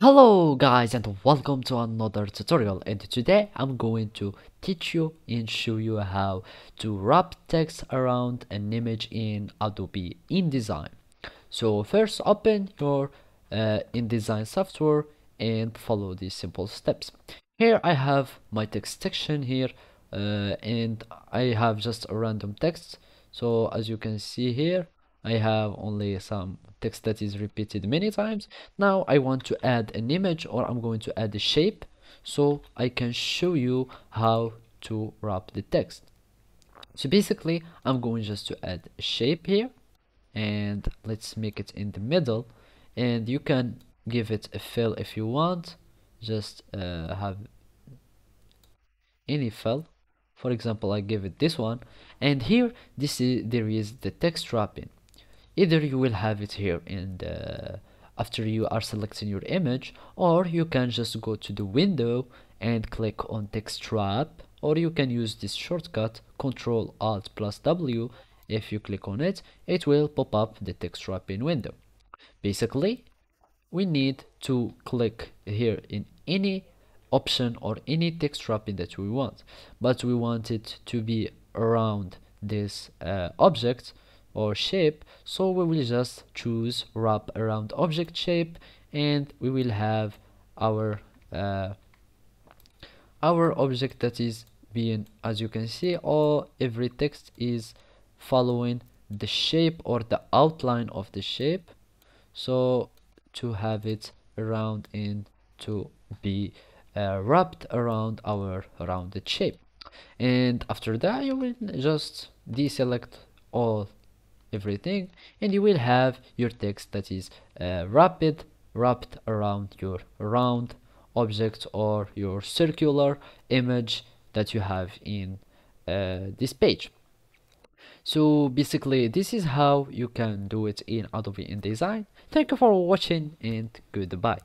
Hello guys and welcome to another tutorial and today I'm going to teach you and show you how to wrap text around an image in Adobe InDesign. So first open your uh, InDesign software and follow these simple steps. Here I have my text section here uh, and I have just a random text so as you can see here I have only some text that is repeated many times. Now I want to add an image or I'm going to add a shape so I can show you how to wrap the text. So basically I'm going just to add a shape here and let's make it in the middle. And you can give it a fill if you want. Just uh, have any fill. For example I give it this one. And here this is there is the text wrapping either you will have it here in the after you are selecting your image or you can just go to the window and click on text wrap or you can use this shortcut control alt plus w. If you click on it it will pop up the text wrapping window. Basically we need to click here in any option or any text wrapping that we want. But we want it to be around this uh, object or shape so we will just choose wrap around object shape and we will have our uh, our object that is being as you can see all every text is following the shape or the outline of the shape. So to have it around and to be uh, wrapped around our rounded shape. And after that you will just deselect all everything and you will have your text that is uh, wrapped wrapped around your round object or your circular image that you have in uh, this page. So basically this is how you can do it in Adobe InDesign. Thank you for watching and goodbye